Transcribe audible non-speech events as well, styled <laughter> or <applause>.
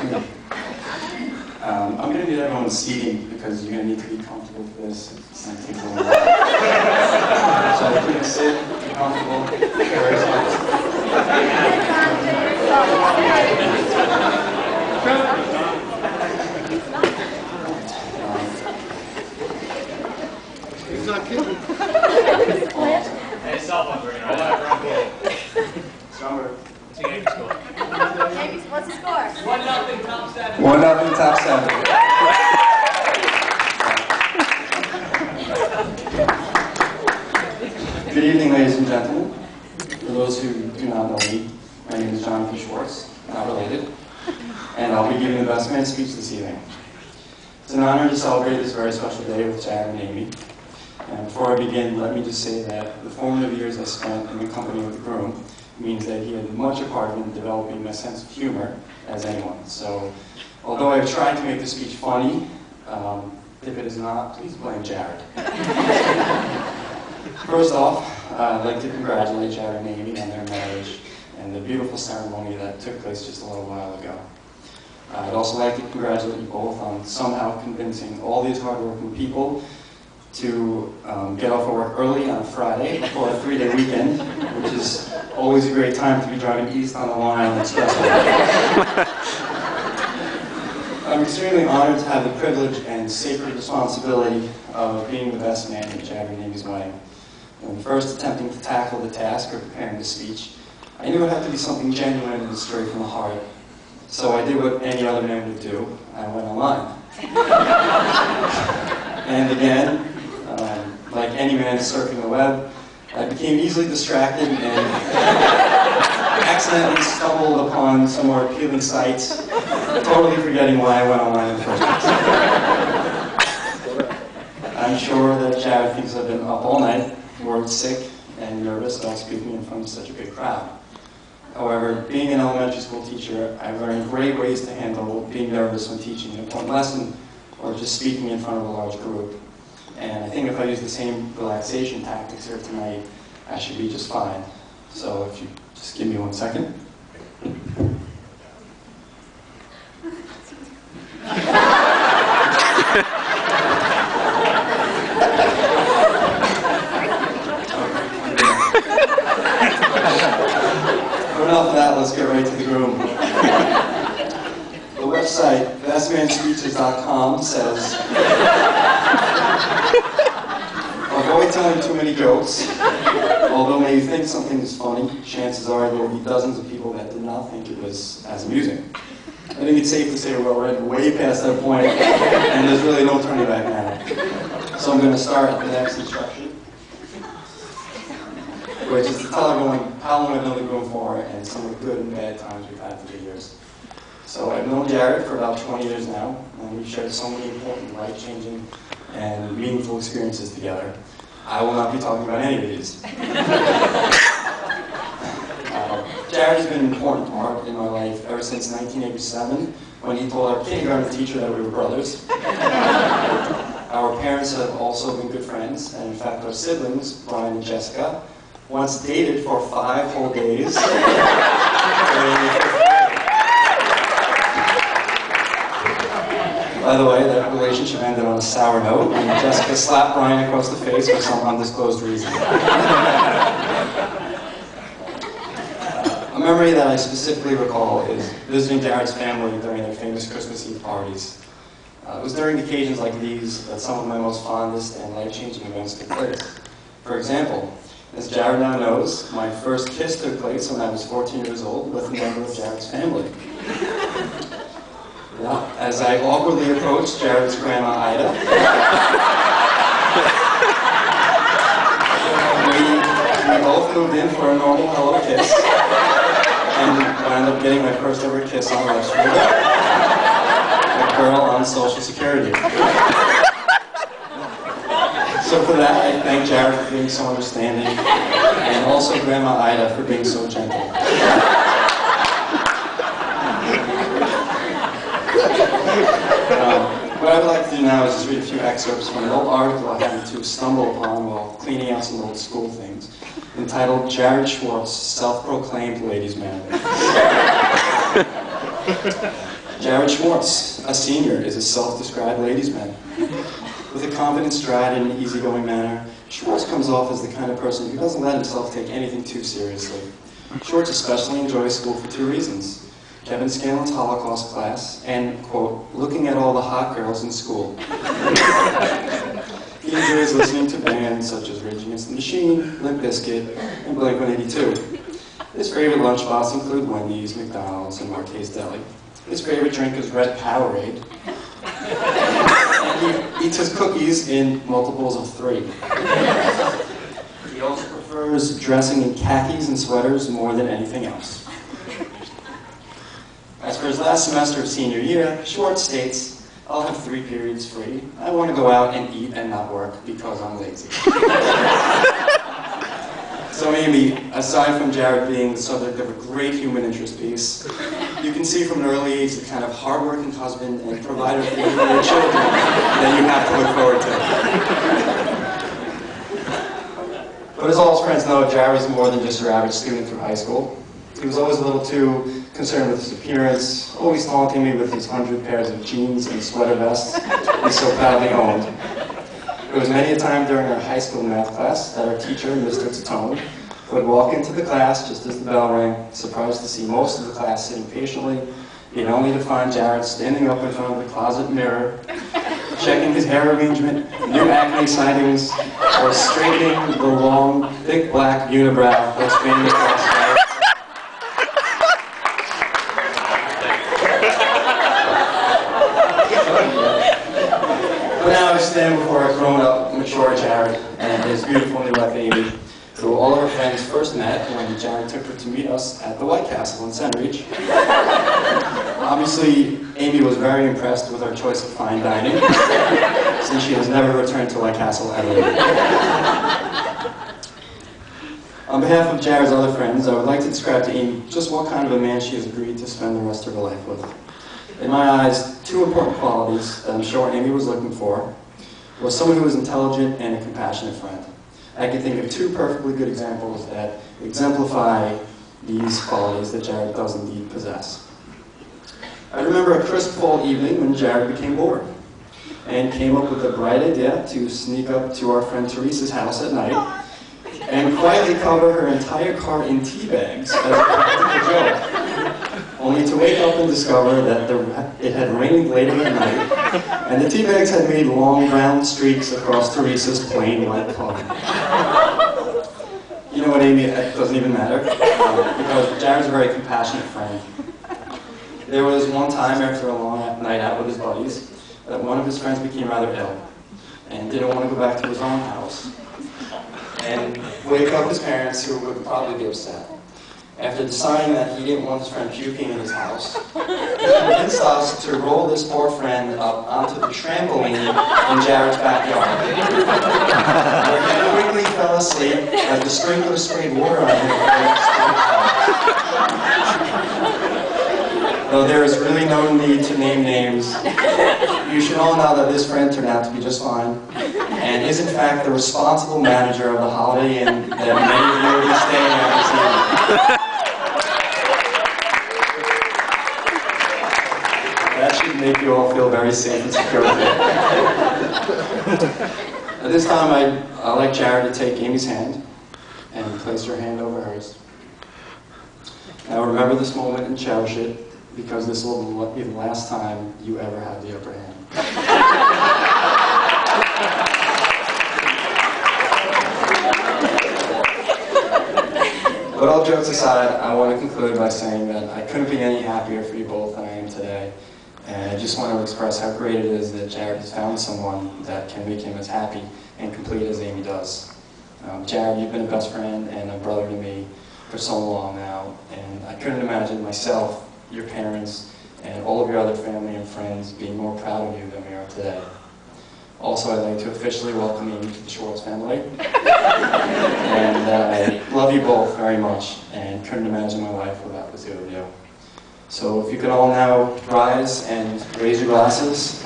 opportunity. Um, I'm going to need everyone's seating because you're going to need to be comfortable for this. It's going to take a little while. so please sit, be comfortable, very He's not kidding. Hey, cell phones ringing right now. Summer. It's a One nothing, top seven. One in top seven. Good evening, ladies and gentlemen. For those who do not know me, my name is Jonathan Schwartz, not related, and I'll be giving the best man speech this evening. It's an honor to celebrate this very special day with Jared and Amy. And before I begin, let me just say that the formative years I spent in the company of the groom means that he had much a part in developing my sense of humor as anyone. So, although I've tried to make the speech funny, um, if it is not, please blame Jared. <laughs> First off, uh, I'd like to congratulate Jared and Amy on their marriage and the beautiful ceremony that took place just a little while ago. I'd also like to congratulate you both on somehow convincing all these hardworking people to um, get off of work early on a Friday before a three-day weekend, which is always a great time to be driving east on the Long Island <laughs> Expressway. I'm extremely honored to have the privilege and sacred responsibility of being the best man at Jared and Amy's wedding. When first attempting to tackle the task of preparing the speech, I knew it had to be something genuine and straight from the heart. So I did what any other man would do. I went online. <laughs> and again, um, like any man surfing the web, I became easily distracted and <laughs> accidentally stumbled upon some more appealing sites, totally forgetting why I went online in the first place. I'm sure that thinks I've been up all night, worried sick, and nervous about speaking in front of such a big crowd. However, being an elementary school teacher, I've learned great ways to handle being nervous when teaching an important lesson or just speaking in front of a large group. And I think if I use the same relaxation tactics here tonight, I should be just fine. So if you just give me one second. <laughs> Enough of that, let's get right to the groom. The website, bestmanspeeches.com says, <laughs> avoid telling too many jokes. Although when you think something is funny, chances are there will be dozens of people that did not think it was as amusing. I think it's safe to say we're already way past that point, and there's really no turning back now. So I'm going to start the next instruction which is to tell everyone how long I've known the groom for and some of the good and bad times we've had through the years. So I've known Jared for about 20 years now, and we've shared so many important, life-changing, and meaningful experiences together. I will not be talking about any of these. <laughs> uh, Jared has been an important part in my life ever since 1987, when he told our kindergarten teacher that we were brothers. <laughs> our parents have also been good friends, and in fact our siblings, Brian and Jessica, once dated for five whole days. <laughs> By the way, that relationship ended on a sour note, and Jessica slapped Brian across the face for some undisclosed reason. a memory that I specifically recall is visiting Jared's family during their famous Christmas Eve parties. Uh, it was during occasions like these that some of my most fondest and life-changing events took place. For example, as Jared now knows, my first kiss took place when I was 14 years old with a member of Jared's family. Yeah, as I awkwardly approached Jared's grandma Ida, <laughs> we, we both moved in for a normal hello kiss, and wound up getting my first ever kiss on the restaurant. A girl on Social Security. So for that, I thank Jared for being so understanding, and also Grandma Ida for being so gentle. Um, what I would like to do now is just read a few excerpts from an old article I happened to stumble upon while cleaning out some old school things, entitled Jared Schwartz, Self-Proclaimed Ladies Man. <laughs> Jared Schwartz, a senior, is a self-described ladies' man. With a confident stride and an easygoing manner, Schwartz comes off as the kind of person who doesn't let himself take anything too seriously. Schwartz especially enjoys school for two reasons. Kevin Scanlon's Holocaust class, and, quote, looking at all the hot girls in school. <laughs> he enjoys listening to bands such as Rage Against the Machine, Limp Bizkit, and Blink-182. His favorite lunch spots include Wendy's, McDonald's, and Marquez Deli. His favorite drink is Red Powerade. he eats his cookies in multiples of three. He also prefers dressing in khakis and sweaters more than anything else. For his last semester of senior year, Schwartz states, I'll have three periods free. I want to go out and eat and not work because I'm lazy. <laughs> so Amy, aside from Jared being the subject of a great human interest piece, you can see from an early age the kind of hardworking husband and provider for your children that you have to look forward to. But as all his friends know, Jared was more than just your average student through high school. He was always a little too concerned with his appearance, always taunting me with his hundred pairs of jeans and sweater vests he so proudly owned. It was many a time during our high school math class that our teacher, Mr. Tatone, would walk into the class just as the bell rang, surprised to see most of the class sitting patiently, yet only to find Jared standing up in front of the closet mirror, checking his hair arrangement, new acne sightings, or straightening the long, thick black unibrow that's spanned across his But now I stand before a grown-up, mature Jared and his beautiful new wife Amy, who all of our friends first met when Jared took her to meet us at the White Castle in Centereach. Obviously, Amy was very impressed with our choice of fine dining, since she has never returned to White Castle ever. On behalf of Jared's other friends, I would like to describe to Amy just what kind of a man she has agreed to spend the rest of her life with. In my eyes, two important qualities that I'm sure Amy was looking for was someone who was intelligent and a compassionate friend. I can think of two perfectly good examples that exemplify these qualities that Jared does indeed possess. I remember a crisp fall evening when Jared became bored and came up with a bright idea to sneak up to our friend Teresa's house at night and quietly cover her entire car in tea bags as a joke, only to wake up and discover that the, it had rained later at night, and the tea bags had made long brown streaks across Teresa's plain white car. You know what, Amy? It doesn't even matter, uh, because Jared's a very compassionate friend. There was one time after a long night out with his buddies that one of his friends became rather ill and didn't want to go back to his own house and wake up his parents who would probably be upset. After deciding that he didn't want his friend puking in his house, convinced us to roll this poor friend up onto the trampoline in Jared's backyard. Where he quickly fell asleep as the sprinkler sprayed water on him. Though there is really no need to name names, you should all know that this friend turned out to be just fine, and is in fact the responsible manager of the Holiday Inn that many of you will be staying at this evening. Make you all feel very safe and secure. At this time, I'd, I'd like Jared to take Amy's hand and place her hand over hers. Now remember this moment and cherish it, because this will be the last time you ever have the upper hand. But all jokes aside, I want to conclude by saying that I couldn't be any happier for you both than I am today. And I just want to express how great it is that Jared has found someone that can make him as happy and complete as Amy does. Um, Jared, you've been a best friend and a brother to me for so long now, and I couldn't imagine myself, your parents, and all of your other family and friends being more proud of you than we are today. Also, I'd like to officially welcome Amy to the Schwartz family. <laughs> and uh, I love you both very much, and couldn't imagine my life without the two of you. So if you could all now rise and raise your glasses